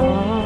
Oh.